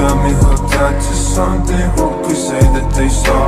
got me hooked up to something Who could say that they saw